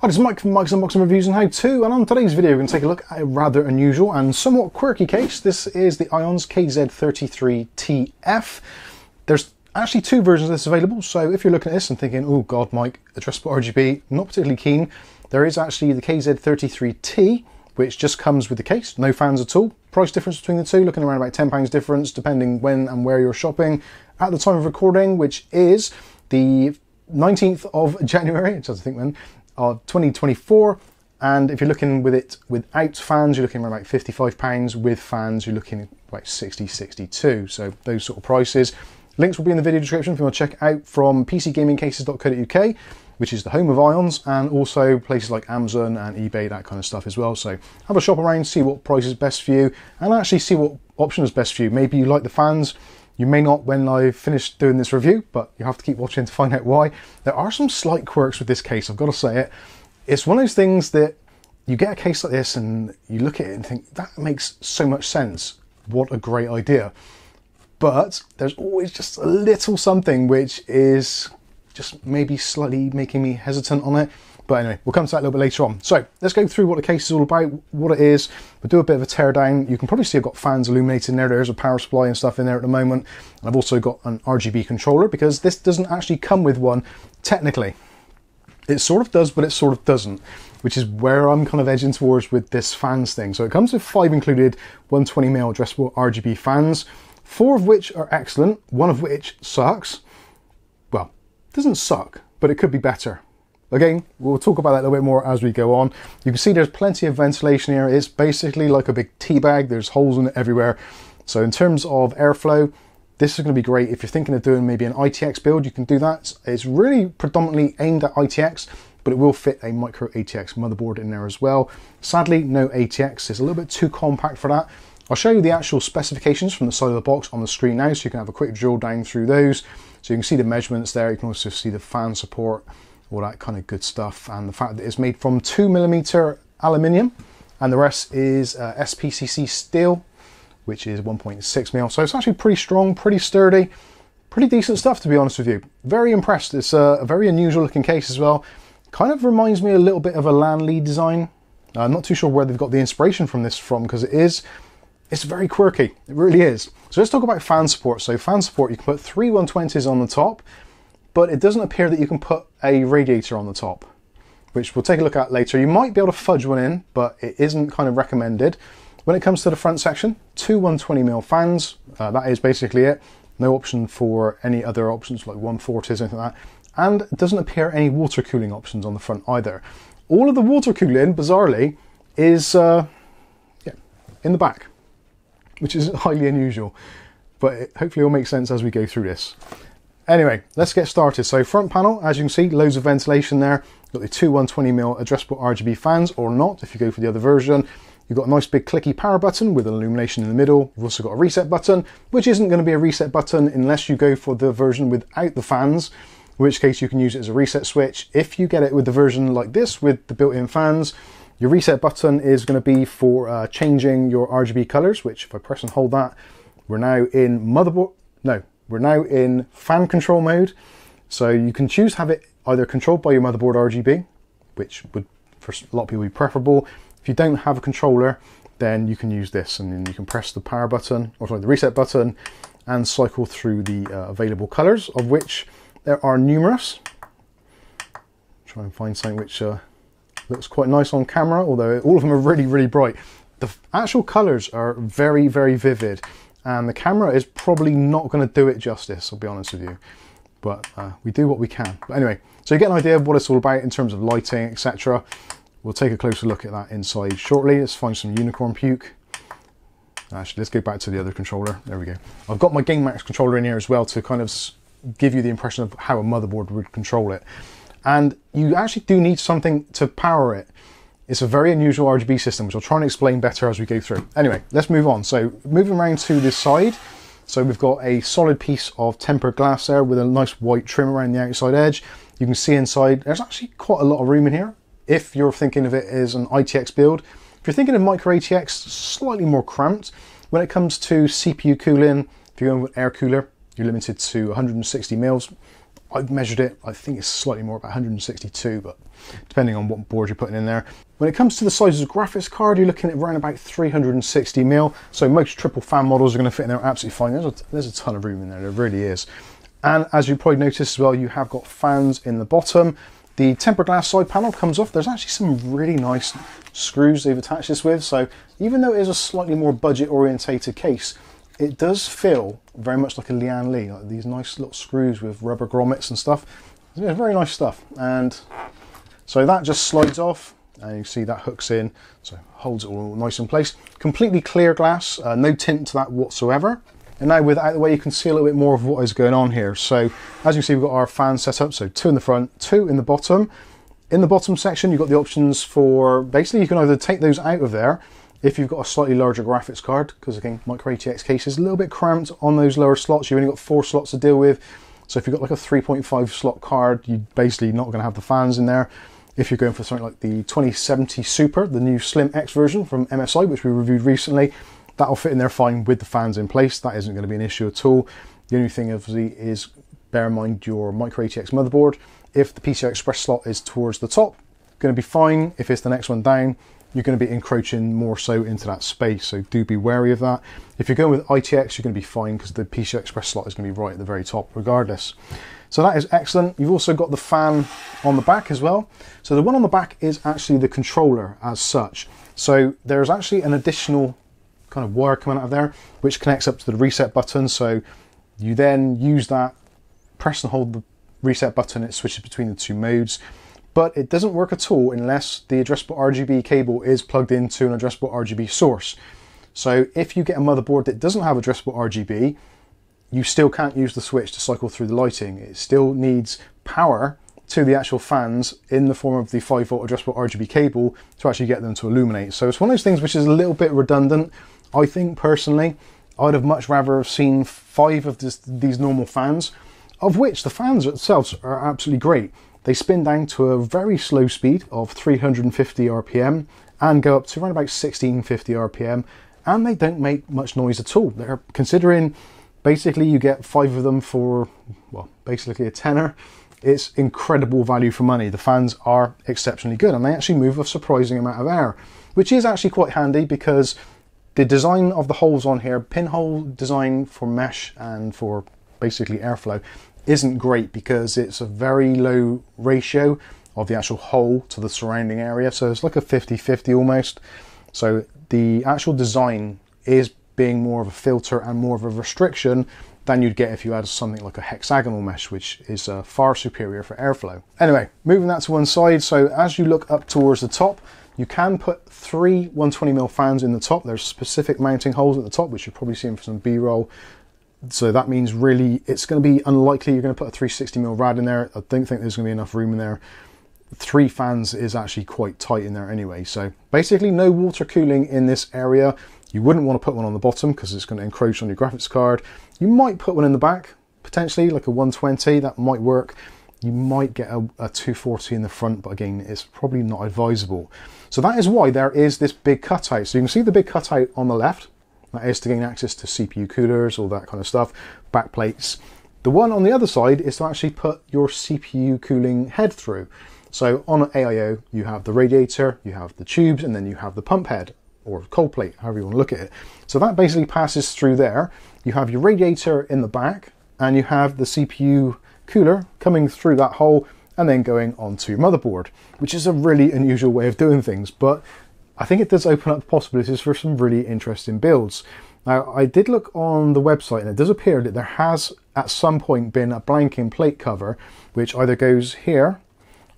Hi, this is Mike from Mike's Unboxing Reviews and How To, and on today's video we're going to take a look at a rather unusual and somewhat quirky case. This is the IONZ KZ33TF. There's actually two versions of this available, so if you're looking at this and thinking, oh god Mike, addressable RGB, not particularly keen, there is actually the KZ33T, which just comes with the case, no fans at all. Price difference between the two, looking around about £10 difference, depending when and where you're shopping. At the time of recording, which is the 19th of January, which I think when, of 2024. And if you're looking with it without fans, you're looking around about 55 pounds. With fans, you're looking about 60, 62. So those sort of prices. Links will be in the video description if you want to check out from pcgamingcases.co.uk, which is the home of IONZ, and also places like Amazon and eBay, that kind of stuff as well. So have a shop around, see what price is best for you, and actually see what option is best for you. Maybe you like the fans, you may not when I finish doing this review, but you have to keep watching to find out why. There are some slight quirks with this case, I've got to say it. It's one of those things that you get a case like this and you look at it and think, that makes so much sense. What a great idea. But there's always just a little something which is just maybe slightly making me hesitant on it. But anyway, we'll come to that a little bit later on. So let's go through what the case is all about, what it is. We'll do a bit of a teardown. You can probably see I've got fans illuminated in there. There's a power supply and stuff in there at the moment. I've also got an RGB controller because this doesn't actually come with one technically. It sort of does, but it sort of doesn't, which is where I'm kind of edging towards with this fans thing. So it comes with five included 120mm addressable RGB fans, four of which are excellent, one of which sucks. Well, doesn't suck, but it could be better. Again, we'll talk about that a little bit more as we go on. You can see there's plenty of ventilation here. It's basically like a big tea bag. There's holes in it everywhere. So in terms of airflow, this is going to be great. If you're thinking of doing maybe an ITX build, you can do that. It's really predominantly aimed at ITX, but it will fit a micro ATX motherboard in there as well. Sadly, no ATX. It's a little bit too compact for that. I'll show you the actual specifications from the side of the box on the screen now, so you can have a quick drill down through those. So you can see the measurements there. You can also see the fan support all that kind of good stuff. And the fact that it's made from two millimeter aluminium and the rest is uh, SPCC steel, which is 1.6 mil. So it's actually pretty strong, pretty sturdy, pretty decent stuff to be honest with you. Very impressed. It's a, a very unusual looking case as well. Kind of reminds me a little bit of a Lian Li design. I'm not too sure where they've got the inspiration from this from because it is it's very quirky. It really is. So let's talk about fan support. So fan support, you can put three 120s on the top but it doesn't appear that you can put a radiator on the top, which we'll take a look at later. You might be able to fudge one in, but it isn't kind of recommended. When it comes to the front section, two 120mm fans, uh, that is basically it. No option for any other options like 140s, anything like that. And it doesn't appear any water cooling options on the front either. All of the water cooling, bizarrely, is uh, yeah, in the back, which is highly unusual. But hopefully it hopefully will make sense as we go through this. Anyway, let's get started. So front panel, as you can see, loads of ventilation there. Got the two 120mm addressable RGB fans, or not, if you go for the other version. You've got a nice big clicky power button with an illumination in the middle. You've also got a reset button, which isn't going to be a reset button unless you go for the version without the fans, in which case you can use it as a reset switch. If you get it with the version like this with the built-in fans, your reset button is going to be for uh, changing your RGB colors, which if I press and hold that, we're now in motherboard, no, we're now in fan control mode. So you can choose to have it either controlled by your motherboard RGB, which would for a lot of people be preferable. If you don't have a controller, then you can use this and then you can press the power button, or sorry, the reset button, and cycle through the uh, available colors, of which there are numerous. Try and find something which uh, looks quite nice on camera, although all of them are really, really bright. The actual colors are very, very vivid and the camera is probably not going to do it justice, I'll be honest with you. But uh, we do what we can. But anyway, so you get an idea of what it's all about in terms of lighting, etc. We'll take a closer look at that inside shortly. Let's find some unicorn puke. Actually, let's go back to the other controller. There we go. I've got my GameMax controller in here as well to kind of give you the impression of how a motherboard would control it. And you actually do need something to power it. It's a very unusual RGB system, which I'll try and explain better as we go through. Anyway, let's move on. So moving around to this side, so we've got a solid piece of tempered glass there with a nice white trim around the outside edge. You can see inside, there's actually quite a lot of room in here. If you're thinking of it as an ITX build, if you're thinking of micro ATX, slightly more cramped. When it comes to CPU cooling, if you're going with air cooler, you're limited to 160 mils. I've measured it, I think it's slightly more about 162, but depending on what board you're putting in there. When it comes to the size of the graphics card, you're looking at around about 360 mil. So most triple fan models are going to fit in there absolutely fine. There's a, there's a ton of room in there, there really is. And as you probably noticed as well, you have got fans in the bottom. The tempered glass side panel comes off. There's actually some really nice screws they've attached this with. So even though it is a slightly more budget orientated case, it does feel very much like a Lian Li, like these nice little screws with rubber grommets and stuff. Very nice stuff. And so that just slides off and you see that hooks in, so holds it all nice in place. Completely clear glass, uh, no tint to that whatsoever. And now with out the way, you can see a little bit more of what is going on here. So as you see, we've got our fan set up. So two in the front, two in the bottom. In the bottom section, you've got the options for, basically you can either take those out of there if you've got a slightly larger graphics card, because again, Micro ATX case is a little bit cramped on those lower slots. You've only got four slots to deal with. So if you've got like a 3.5 slot card, you're basically not going to have the fans in there. If you're going for something like the 2070 Super, the new Slim X version from MSI, which we reviewed recently, that'll fit in there fine with the fans in place. That isn't going to be an issue at all. The only thing obviously is bear in mind your Micro ATX motherboard. If the PCI Express slot is towards the top, going to be fine. If it's the next one down, you're going to be encroaching more so into that space. So do be wary of that. If you're going with ITX, you're going to be fine because the PCI Express slot is going to be right at the very top regardless. So that is excellent. You've also got the fan on the back as well. So the one on the back is actually the controller as such. So there's actually an additional kind of wire coming out of there, which connects up to the reset button. So you then use that, press and hold the reset button, it switches between the two modes but it doesn't work at all unless the addressable RGB cable is plugged into an addressable RGB source. So if you get a motherboard that doesn't have addressable RGB, you still can't use the switch to cycle through the lighting. It still needs power to the actual fans in the form of the 5 volt addressable RGB cable to actually get them to illuminate. So it's one of those things which is a little bit redundant. I think personally, I'd have much rather have seen five of this, these normal fans, of which the fans themselves are absolutely great. They spin down to a very slow speed of 350 RPM and go up to around about 1650 RPM and they don't make much noise at all. They're considering basically you get five of them for, well, basically a tenner. It's incredible value for money. The fans are exceptionally good and they actually move a surprising amount of air, which is actually quite handy because the design of the holes on here, pinhole design for mesh and for basically airflow, isn't great because it's a very low ratio of the actual hole to the surrounding area. So it's like a 50-50 almost. So the actual design is being more of a filter and more of a restriction than you'd get if you had something like a hexagonal mesh, which is uh, far superior for airflow. Anyway, moving that to one side. So as you look up towards the top, you can put three 120mm fans in the top. There's specific mounting holes at the top, which you've probably seen for some B-roll so that means really it's going to be unlikely you're going to put a 360mm rad in there. I don't think there's going to be enough room in there. Three fans is actually quite tight in there anyway. So basically no water cooling in this area. You wouldn't want to put one on the bottom because it's going to encroach on your graphics card. You might put one in the back, potentially like a 120, that might work. You might get a, a 240 in the front, but again, it's probably not advisable. So that is why there is this big cutout. So you can see the big cutout on the left, that is to gain access to CPU coolers, all that kind of stuff, backplates. The one on the other side is to actually put your CPU cooling head through. So on AIO, you have the radiator, you have the tubes, and then you have the pump head or cold plate, however you want to look at it. So that basically passes through there. You have your radiator in the back, and you have the CPU cooler coming through that hole and then going onto your motherboard, which is a really unusual way of doing things, but I think it does open up possibilities for some really interesting builds. Now, I did look on the website and it does appear that there has at some point been a blanking plate cover which either goes here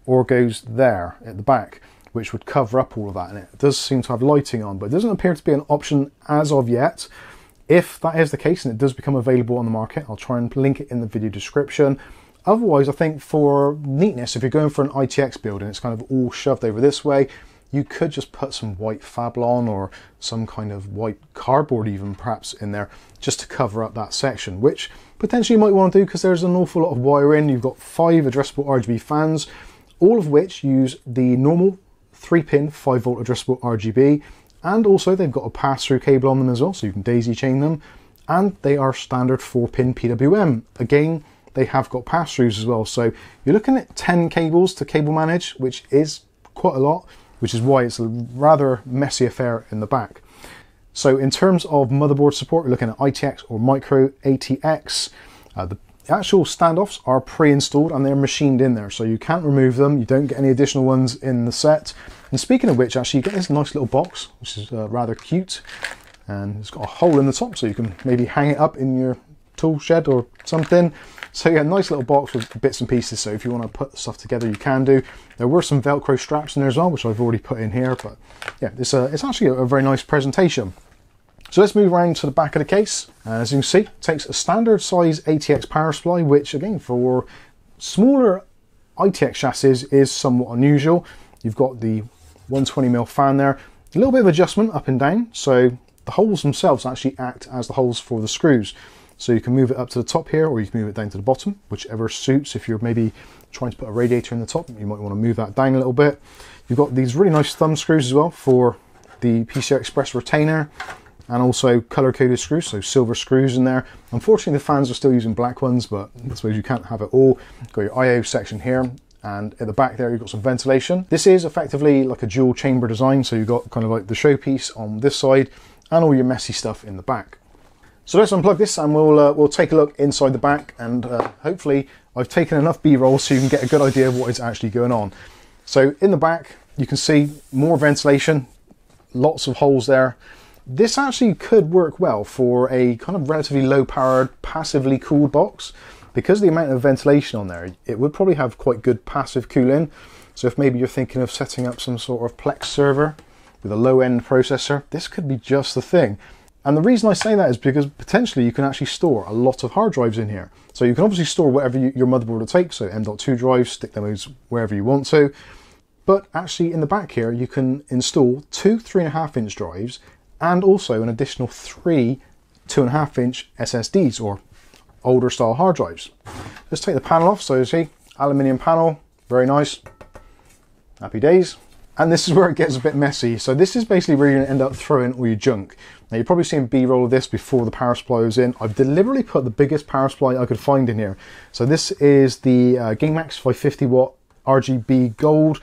or goes there at the back which would cover up all of that and it does seem to have lighting on but it doesn't appear to be an option as of yet. If that is the case and it does become available on the market, I'll try and link it in the video description. Otherwise, I think for neatness, if you're going for an ITX build and it's kind of all shoved over this way, you could just put some white Fablon or some kind of white cardboard even perhaps in there just to cover up that section, which potentially you might want to do because there's an awful lot of wiring. You've got five addressable RGB fans, all of which use the normal 3-pin 5 volt addressable RGB, and also they've got a pass-through cable on them as well, so you can daisy chain them, and they are standard 4-pin PWM. Again, they have got pass-throughs as well. So you're looking at 10 cables to cable manage, which is quite a lot, which is why it's a rather messy affair in the back. So in terms of motherboard support, we're looking at ITX or Micro ATX. Uh, the actual standoffs are pre-installed and they're machined in there, so you can't remove them. You don't get any additional ones in the set. And speaking of which, actually, you get this nice little box, which is uh, rather cute. And it's got a hole in the top, so you can maybe hang it up in your tool shed or something. So yeah, nice little box with bits and pieces. So if you want to put stuff together, you can do. There were some Velcro straps in there as well, which I've already put in here. But yeah, it's, a, it's actually a very nice presentation. So let's move around to the back of the case. As you can see, it takes a standard size ATX power supply, which again, for smaller ITX chassis is somewhat unusual. You've got the 120mm fan there, a little bit of adjustment up and down. So the holes themselves actually act as the holes for the screws. So you can move it up to the top here or you can move it down to the bottom, whichever suits. If you're maybe trying to put a radiator in the top, you might want to move that down a little bit. You've got these really nice thumb screws as well for the PCI Express retainer and also color coded screws, so silver screws in there. Unfortunately, the fans are still using black ones, but I suppose you can't have it all. Got your IO section here, and at the back there you've got some ventilation. This is effectively like a dual chamber design, so you've got kind of like the showpiece on this side and all your messy stuff in the back. So let's unplug this and we'll, uh, we'll take a look inside the back and uh, hopefully I've taken enough b-roll so you can get a good idea of what is actually going on. So in the back you can see more ventilation, lots of holes there. This actually could work well for a kind of relatively low powered, passively cooled box. Because the amount of ventilation on there, it would probably have quite good passive cooling. So if maybe you're thinking of setting up some sort of Plex server with a low end processor, this could be just the thing. And the reason I say that is because potentially you can actually store a lot of hard drives in here. So you can obviously store whatever you, your motherboard will take, so M.2 drives, stick them wherever you want to. But actually in the back here, you can install two three and a half inch drives and also an additional three two and a half inch SSDs or older style hard drives. Let's take the panel off. So you see, aluminium panel, very nice. Happy days. And this is where it gets a bit messy. So this is basically where you're going to end up throwing all your junk. Now you're probably seeing B-roll of this before the power supply was in. I've deliberately put the biggest power supply I could find in here. So this is the uh, GameMax 550 watt RGB gold.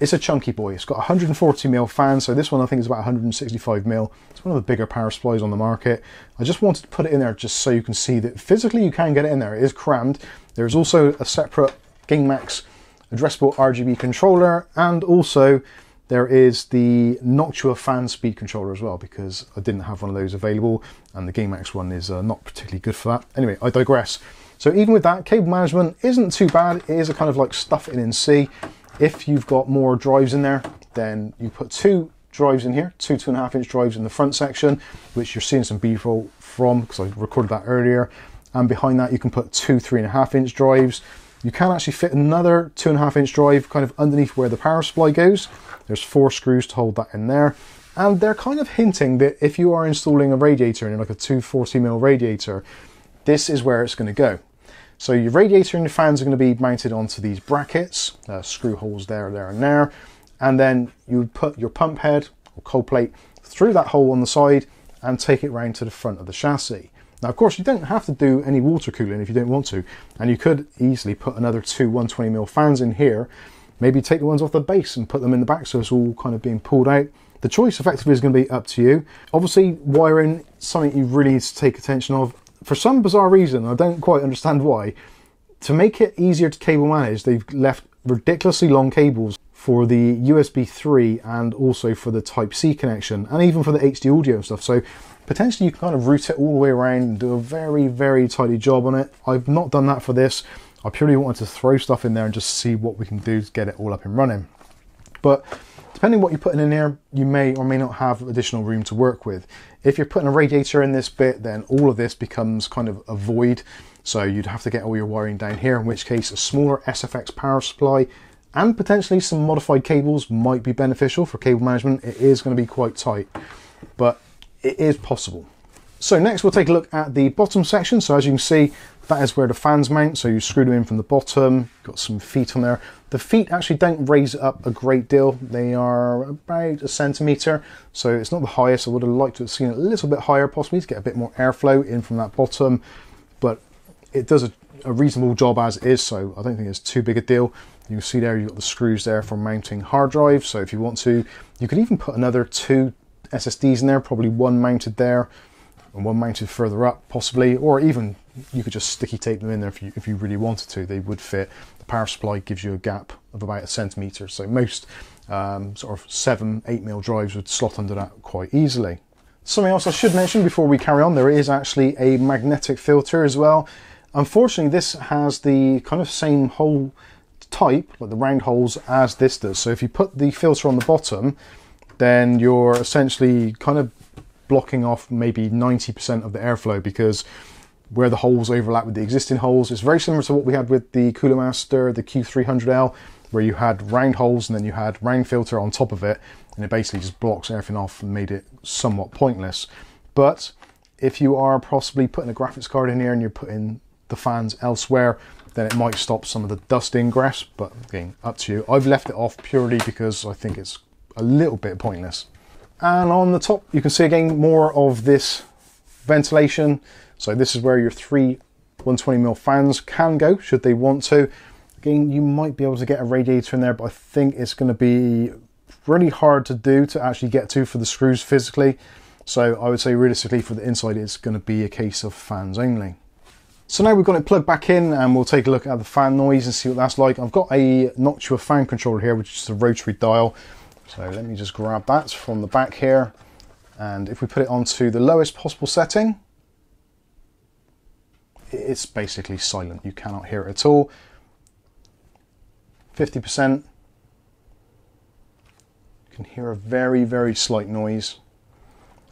It's a chunky boy. It's got 140 mil fan, so this one I think is about 165 mil. It's one of the bigger power supplies on the market. I just wanted to put it in there just so you can see that physically you can get it in there. It is crammed. There's also a separate GameMax addressable RGB controller, and also there is the Noctua fan speed controller as well, because I didn't have one of those available, and the GameMax one is uh, not particularly good for that. Anyway, I digress. So even with that, cable management isn't too bad. It is a kind of like stuff in C. If you've got more drives in there, then you put two drives in here, two two and a half inch drives in the front section, which you're seeing some B-roll from, because I recorded that earlier. And behind that, you can put two three and a half inch drives. You can actually fit another two and a half inch drive kind of underneath where the power supply goes. There's four screws to hold that in there. And they're kind of hinting that if you are installing a radiator in like a 240mm radiator, this is where it's going to go. So your radiator and your fans are going to be mounted onto these brackets, uh, screw holes there, there and there. And then you would put your pump head or cold plate through that hole on the side and take it round to the front of the chassis. Now, of course, you don't have to do any water cooling if you don't want to, and you could easily put another two 120mm fans in here, maybe take the ones off the base and put them in the back so it's all kind of being pulled out. The choice effectively is going to be up to you. Obviously, wiring, something you really need to take attention of. For some bizarre reason, I don't quite understand why, to make it easier to cable manage, they've left ridiculously long cables for the USB 3 and also for the Type C connection and even for the HD audio and stuff. So potentially you can kind of route it all the way around and do a very, very tidy job on it. I've not done that for this. I purely wanted to throw stuff in there and just see what we can do to get it all up and running. But depending what you're putting in here, you may or may not have additional room to work with. If you're putting a radiator in this bit, then all of this becomes kind of a void. So you'd have to get all your wiring down here, in which case a smaller SFX power supply and potentially some modified cables might be beneficial for cable management. It is going to be quite tight, but it is possible. So next we'll take a look at the bottom section. So as you can see, that is where the fans mount. So you screw them in from the bottom, got some feet on there. The feet actually don't raise up a great deal. They are about a centimeter. So it's not the highest. I would have liked to have seen it a little bit higher possibly to get a bit more airflow in from that bottom. But it does a a reasonable job as is, so I don't think it's too big a deal. You can see there you've got the screws there for mounting hard drive. So if you want to, you could even put another two SSDs in there, probably one mounted there and one mounted further up possibly, or even you could just sticky tape them in there if you, if you really wanted to. They would fit. The power supply gives you a gap of about a centimetre. So most um, sort of seven, eight mil drives would slot under that quite easily. Something else I should mention before we carry on, there is actually a magnetic filter as well. Unfortunately, this has the kind of same hole type, like the round holes, as this does. So if you put the filter on the bottom, then you're essentially kind of blocking off maybe 90% of the airflow because where the holes overlap with the existing holes, it's very similar to what we had with the Cooler Master, the Q300L, where you had round holes and then you had round filter on top of it, and it basically just blocks everything off and made it somewhat pointless. But if you are possibly putting a graphics card in here and you're putting the fans elsewhere, then it might stop some of the dust ingress, but again, up to you. I've left it off purely because I think it's a little bit pointless. And on the top, you can see again more of this ventilation. So this is where your three 120mm fans can go, should they want to. Again, you might be able to get a radiator in there, but I think it's going to be really hard to do to actually get to for the screws physically. So I would say realistically for the inside, it's going to be a case of fans only. So now we've got it plugged back in and we'll take a look at the fan noise and see what that's like. I've got a Noctua fan controller here, which is a rotary dial. So let me just grab that from the back here. And if we put it onto the lowest possible setting, it's basically silent. You cannot hear it at all. 50%, you can hear a very, very slight noise.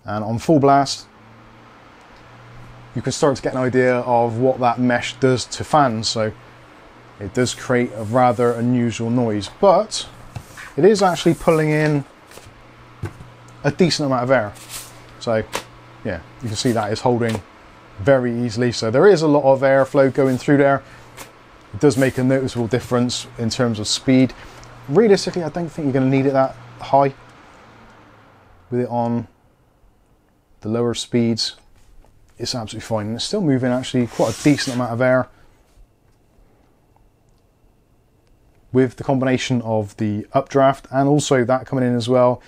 And on full blast, you can start to get an idea of what that mesh does to fans. So it does create a rather unusual noise, but it is actually pulling in a decent amount of air. So yeah, you can see that is holding very easily. So there is a lot of airflow going through there. It does make a noticeable difference in terms of speed. Realistically, I don't think you're going to need it that high with it on the lower speeds it's absolutely fine. And it's still moving actually quite a decent amount of air with the combination of the updraft and also that coming in as well.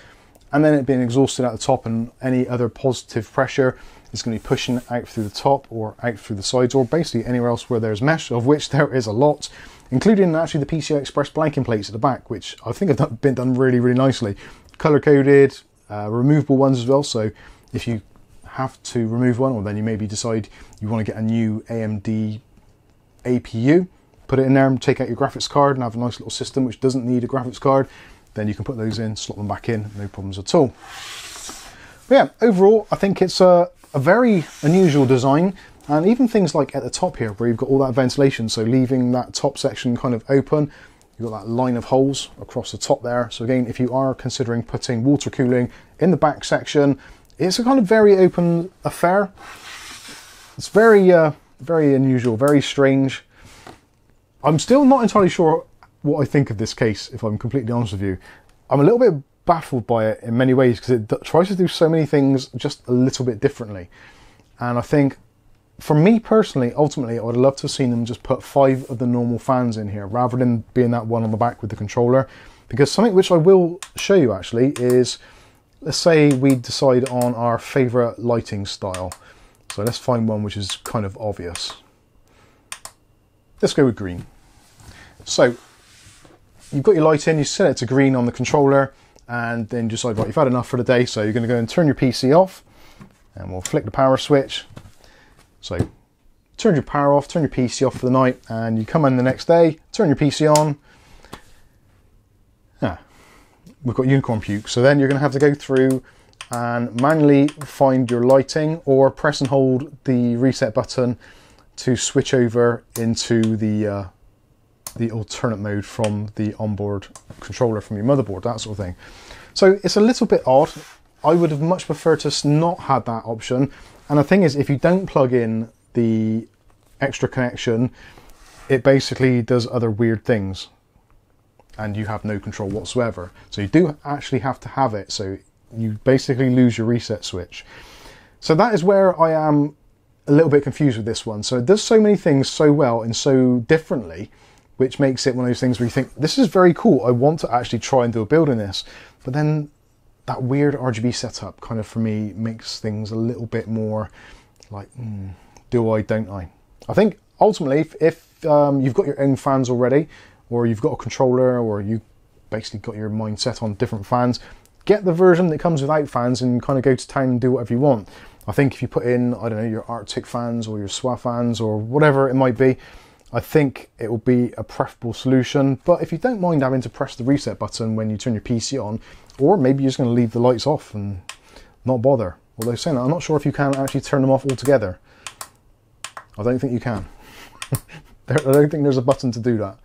And then it being exhausted at the top and any other positive pressure is going to be pushing out through the top or out through the sides or basically anywhere else where there's mesh, of which there is a lot, including actually the PCI Express blanking plates at the back, which I think have been done really, really nicely. Color coded, uh, removable ones as well. So if you have to remove one, or then you maybe decide you want to get a new AMD APU, put it in there and take out your graphics card and have a nice little system which doesn't need a graphics card, then you can put those in, slot them back in, no problems at all. But yeah, overall, I think it's a, a very unusual design. And even things like at the top here, where you've got all that ventilation, so leaving that top section kind of open, you've got that line of holes across the top there. So again, if you are considering putting water cooling in the back section, it's a kind of very open affair. It's very, uh, very unusual, very strange. I'm still not entirely sure what I think of this case, if I'm completely honest with you. I'm a little bit baffled by it in many ways because it tries to do so many things just a little bit differently. And I think, for me personally, ultimately, I would love to have seen them just put five of the normal fans in here rather than being that one on the back with the controller. Because something which I will show you actually is let's say we decide on our favorite lighting style. So let's find one which is kind of obvious. Let's go with green. So you've got your light in, you set it to green on the controller and then decide, right, you've had enough for the day. So you're gonna go and turn your PC off and we'll flick the power switch. So turn your power off, turn your PC off for the night and you come in the next day, turn your PC on, we've got unicorn puke. So then you're going to have to go through and manually find your lighting or press and hold the reset button to switch over into the uh, the alternate mode from the onboard controller from your motherboard, that sort of thing. So it's a little bit odd. I would have much preferred to not had that option. And the thing is, if you don't plug in the extra connection, it basically does other weird things and you have no control whatsoever. So you do actually have to have it. So you basically lose your reset switch. So that is where I am a little bit confused with this one. So it does so many things so well and so differently, which makes it one of those things where you think, this is very cool. I want to actually try and do a build in this. But then that weird RGB setup kind of for me makes things a little bit more like, mm, do I, don't I? I think ultimately, if, if um, you've got your own fans already, or you've got a controller, or you basically got your mindset on different fans, get the version that comes without fans and kind of go to town and do whatever you want. I think if you put in, I don't know, your Arctic fans or your SWA fans or whatever it might be, I think it will be a preferable solution. But if you don't mind having to press the reset button when you turn your PC on, or maybe you're just going to leave the lights off and not bother. Although saying that, I'm not sure if you can actually turn them off altogether. I don't think you can. I don't think there's a button to do that.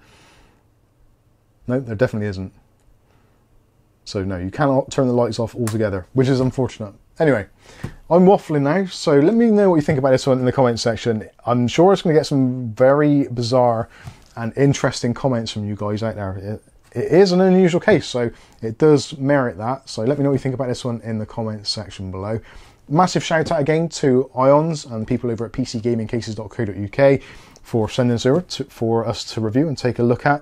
No, there definitely isn't. So no, you cannot turn the lights off altogether, which is unfortunate. Anyway, I'm waffling now, so let me know what you think about this one in the comments section. I'm sure it's going to get some very bizarre and interesting comments from you guys out there. It, it is an unusual case, so it does merit that. So let me know what you think about this one in the comments section below. Massive shout out again to IONZ and people over at pcgamingcases.co.uk for sending this over to, for us to review and take a look at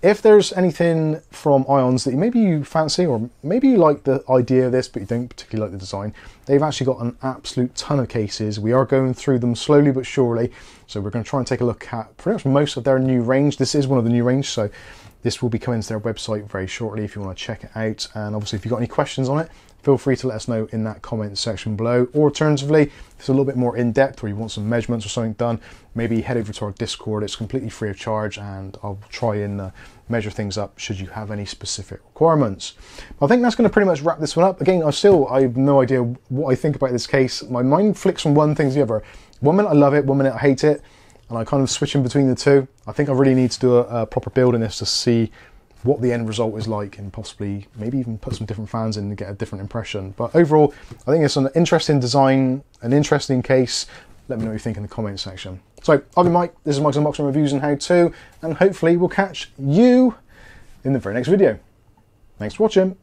if there's anything from IONZ that maybe you fancy or maybe you like the idea of this but you don't particularly like the design, they've actually got an absolute ton of cases. We are going through them slowly but surely. So we're going to try and take a look at pretty much most of their new range. This is one of the new range, so this will be coming to their website very shortly if you want to check it out. And obviously if you've got any questions on it, feel free to let us know in that comment section below. Or alternatively, if it's a little bit more in depth or you want some measurements or something done, maybe head over to our Discord. It's completely free of charge and I'll try and uh, measure things up should you have any specific requirements. I think that's going to pretty much wrap this one up. Again, I still I have no idea what I think about this case. My mind flicks from one thing to the other. One minute I love it, one minute I hate it, and I kind of switch in between the two. I think I really need to do a, a proper build in this to see what the end result is like and possibly maybe even put some different fans in and get a different impression. But overall, I think it's an interesting design, an interesting case. Let me know what you think in the comments section. So, I've been Mike, this is Mike's Unboxing Reviews and How To, and hopefully we'll catch you in the very next video. Thanks for watching.